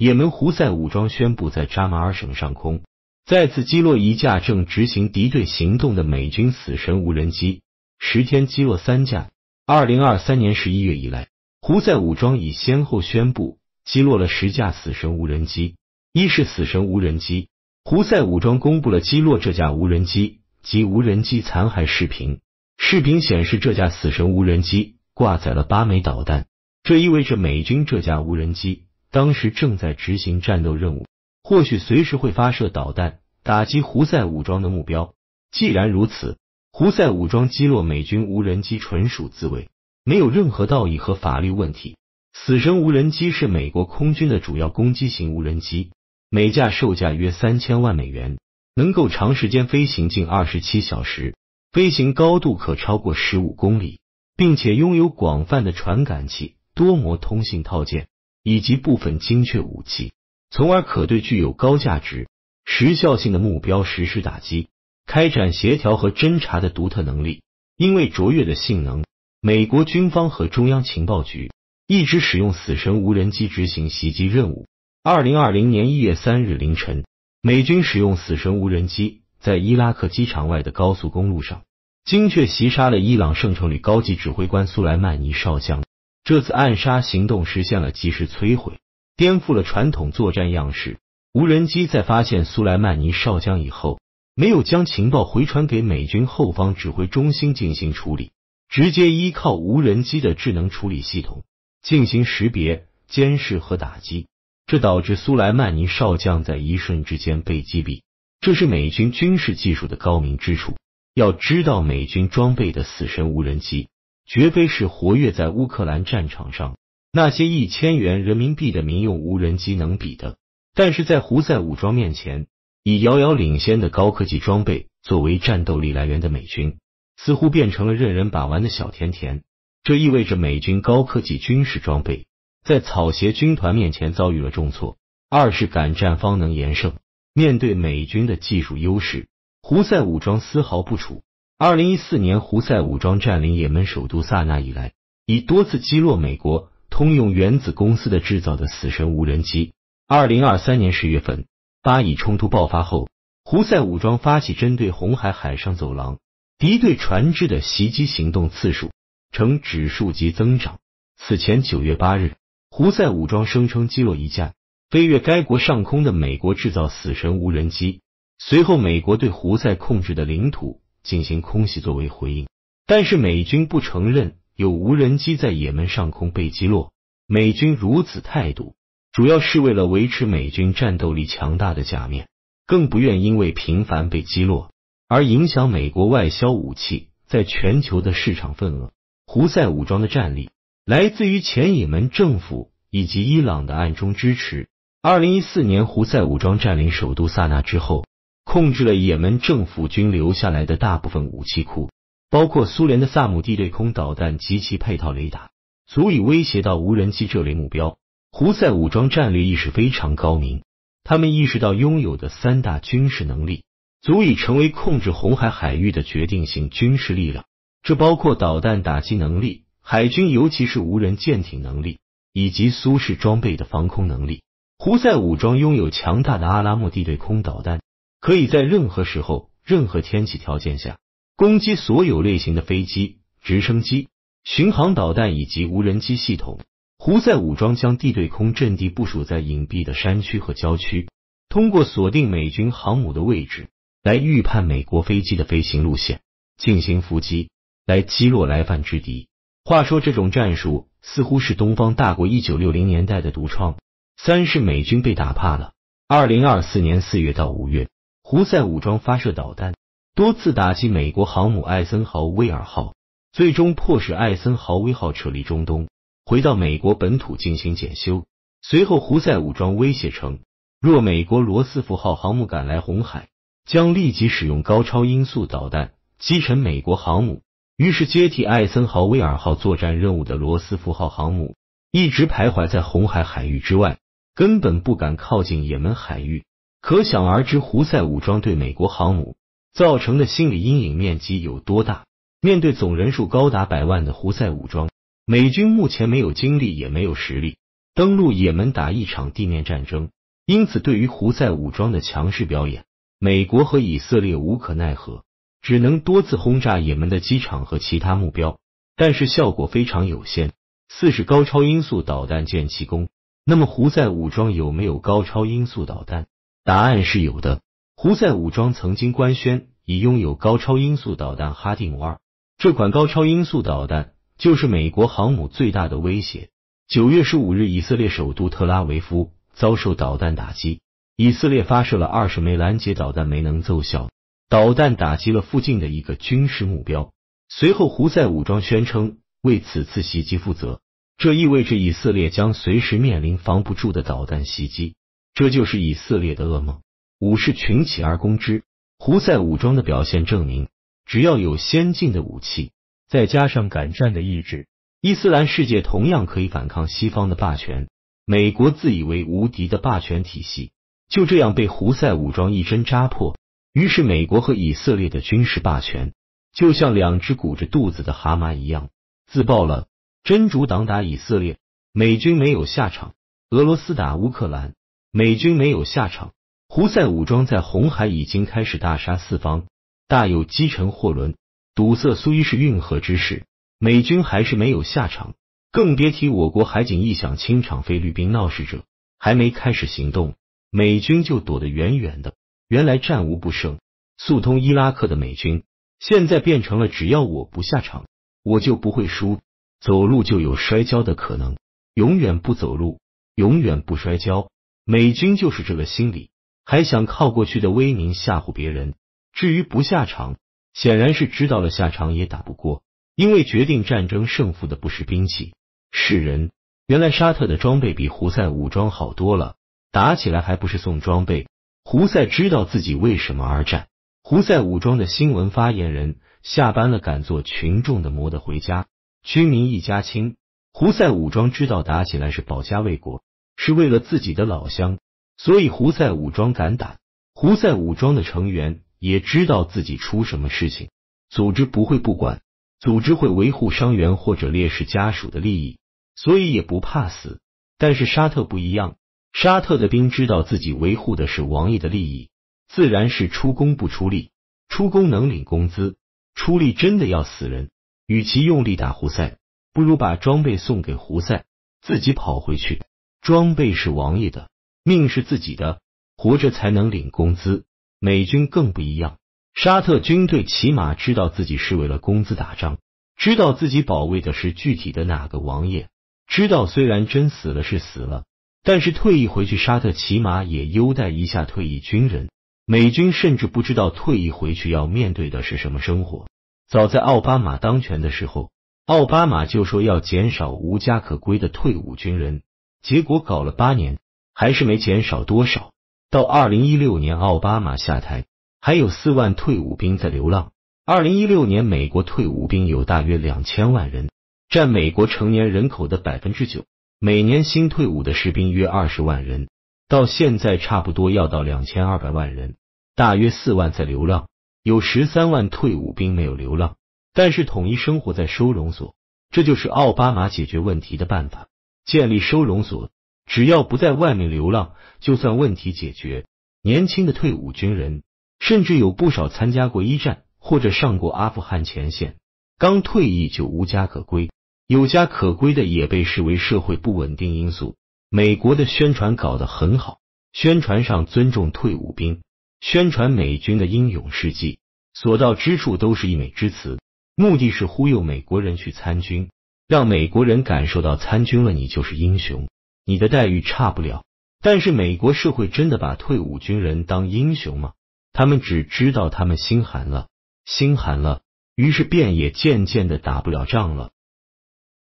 也门胡塞武装宣布在扎马尔省上空再次击落一架正执行敌对行动的美军死神无人机，十天击落三架。二零二三年十一月以来，胡塞武装已先后宣布击落了十架死神无人机。一是死神无人机，胡塞武装公布了击落这架无人机及无人机残骸视频。视频显示，这架死神无人机挂载了八枚导弹，这意味着美军这架无人机当时正在执行战斗任务，或许随时会发射导弹打击胡塞武装的目标。既然如此，胡塞武装击落美军无人机纯属自卫，没有任何道义和法律问题。死神无人机是美国空军的主要攻击型无人机，每架售价约三千万美元，能够长时间飞行近二十七小时。飞行高度可超过十五公里，并且拥有广泛的传感器、多模通信套件以及部分精确武器，从而可对具有高价值、时效性的目标实施打击，开展协调和侦察的独特能力。因为卓越的性能，美国军方和中央情报局一直使用死神无人机执行袭击任务。二零二零年一月三日凌晨，美军使用死神无人机。在伊拉克机场外的高速公路上，精确袭杀了伊朗圣城旅高级指挥官苏莱曼尼少将。这次暗杀行动实现了及时摧毁，颠覆了传统作战样式。无人机在发现苏莱曼尼少将以后，没有将情报回传给美军后方指挥中心进行处理，直接依靠无人机的智能处理系统进行识别、监视和打击。这导致苏莱曼尼少将在一瞬之间被击毙。这是美军军事技术的高明之处。要知道，美军装备的死神无人机绝非是活跃在乌克兰战场上那些一千元人民币的民用无人机能比的。但是在胡塞武装面前，以遥遥领先的高科技装备作为战斗力来源的美军，似乎变成了任人把玩的小甜甜。这意味着美军高科技军事装备在草鞋军团面前遭遇了重挫。二是敢战方能言胜。面对美军的技术优势，胡塞武装丝毫不怵。二零一四年，胡塞武装占领也门首都萨那以来，已多次击落美国通用原子公司的制造的死神无人机。二零二三年十月份，巴以冲突爆发后，胡塞武装发起针对红海海上走廊敌对船只的袭击行动次数呈指数级增长。此前九月八日，胡塞武装声称击落一架。飞越该国上空的美国制造死神无人机，随后美国对胡塞控制的领土进行空袭作为回应，但是美军不承认有无人机在也门上空被击落。美军如此态度，主要是为了维持美军战斗力强大的假面，更不愿因为频繁被击落而影响美国外销武器在全球的市场份额。胡塞武装的战力来自于前也门政府以及伊朗的暗中支持。二零一四年，胡塞武装占领首都萨那之后，控制了也门政府军留下来的大部分武器库，包括苏联的萨姆地对空导弹及其配套雷达，足以威胁到无人机这类目标。胡塞武装战略意识非常高明，他们意识到拥有的三大军事能力足以成为控制红海海域的决定性军事力量，这包括导弹打击能力、海军尤其是无人舰艇能力，以及苏式装备的防空能力。胡塞武装拥有强大的阿拉木地对空导弹，可以在任何时候、任何天气条件下攻击所有类型的飞机、直升机、巡航导弹以及无人机系统。胡塞武装将地对空阵地部署在隐蔽的山区和郊区，通过锁定美军航母的位置来预判美国飞机的飞行路线，进行伏击来击落来犯之敌。话说，这种战术似乎是东方大国一九六零年代的独创。三是美军被打怕了。二零二四年四月到五月，胡塞武装发射导弹，多次打击美国航母艾森豪威尔号，最终迫使艾森豪威尔号撤离中东，回到美国本土进行检修。随后，胡塞武装威胁称，若美国罗斯福号航母赶来红海，将立即使用高超音速导弹击沉美国航母。于是，接替艾森豪威尔号作战任务的罗斯福号航母一直徘徊在红海海域之外。根本不敢靠近也门海域，可想而知，胡塞武装对美国航母造成的心理阴影面积有多大。面对总人数高达百万的胡塞武装，美军目前没有精力，也没有实力登陆也门打一场地面战争。因此，对于胡塞武装的强势表演，美国和以色列无可奈何，只能多次轰炸也门的机场和其他目标，但是效果非常有限。四是高超音速导弹见其功。那么，胡塞武装有没有高超音速导弹？答案是有的。胡塞武装曾经官宣已拥有高超音速导弹哈蒂姆二，这款高超音速导弹就是美国航母最大的威胁。九月十五日，以色列首都特拉维夫。遭受导弹打击，以色列发射了二十枚拦截导弹没能奏效，导弹打击了附近的一个军事目标。随后，胡塞武装宣称为此次袭击负责，这意味着以色列将随时面临防不住的导弹袭击，这就是以色列的噩梦。五是群起而攻之，胡塞武装的表现证明，只要有先进的武器，再加上敢战的意志，伊斯兰世界同样可以反抗西方的霸权。美国自以为无敌的霸权体系就这样被胡塞武装一针扎破，于是美国和以色列的军事霸权就像两只鼓着肚子的蛤蟆一样自爆了。真主党打以色列，美军没有下场；俄罗斯打乌克兰，美军没有下场。胡塞武装在红海已经开始大杀四方，大有击沉货轮、堵塞苏伊士运河之势，美军还是没有下场。更别提我国海警一想清场菲律宾闹事者，还没开始行动，美军就躲得远远的。原来战无不胜，速通伊拉克的美军，现在变成了只要我不下场，我就不会输。走路就有摔跤的可能，永远不走路，永远不摔跤。美军就是这个心理，还想靠过去的威名吓唬别人。至于不下场，显然是知道了下场也打不过，因为决定战争胜负的不是兵器。是人，原来沙特的装备比胡塞武装好多了，打起来还不是送装备？胡塞知道自己为什么而战。胡塞武装的新闻发言人下班了，赶坐群众的摩的回家，军民一家亲。胡塞武装知道打起来是保家卫国，是为了自己的老乡，所以胡塞武装敢打。胡塞武装的成员也知道自己出什么事情，组织不会不管，组织会维护伤员或者烈士家属的利益。所以也不怕死，但是沙特不一样，沙特的兵知道自己维护的是王爷的利益，自然是出工不出力，出工能领工资，出力真的要死人。与其用力打胡塞，不如把装备送给胡塞，自己跑回去。装备是王爷的，命是自己的，活着才能领工资。美军更不一样，沙特军队起码知道自己是为了工资打仗，知道自己保卫的是具体的哪个王爷。知道虽然真死了是死了，但是退役回去，沙特起码也优待一下退役军人。美军甚至不知道退役回去要面对的是什么生活。早在奥巴马当权的时候，奥巴马就说要减少无家可归的退伍军人，结果搞了八年，还是没减少多少。到二零一六年奥巴马下台，还有四万退伍兵在流浪。二零一六年，美国退伍兵有大约两千万人。占美国成年人口的百分之九，每年新退伍的士兵约二十万人，到现在差不多要到两千二百万人，大约四万在流浪，有十三万退伍兵没有流浪，但是统一生活在收容所，这就是奥巴马解决问题的办法，建立收容所，只要不在外面流浪，就算问题解决。年轻的退伍军人，甚至有不少参加过一战或者上过阿富汗前线，刚退役就无家可归。有家可归的也被视为社会不稳定因素。美国的宣传搞得很好，宣传上尊重退伍兵，宣传美军的英勇事迹，所到之处都是溢美之词，目的是忽悠美国人去参军，让美国人感受到参军了你就是英雄，你的待遇差不了。但是美国社会真的把退伍军人当英雄吗？他们只知道他们心寒了，心寒了，于是便也渐渐的打不了仗了。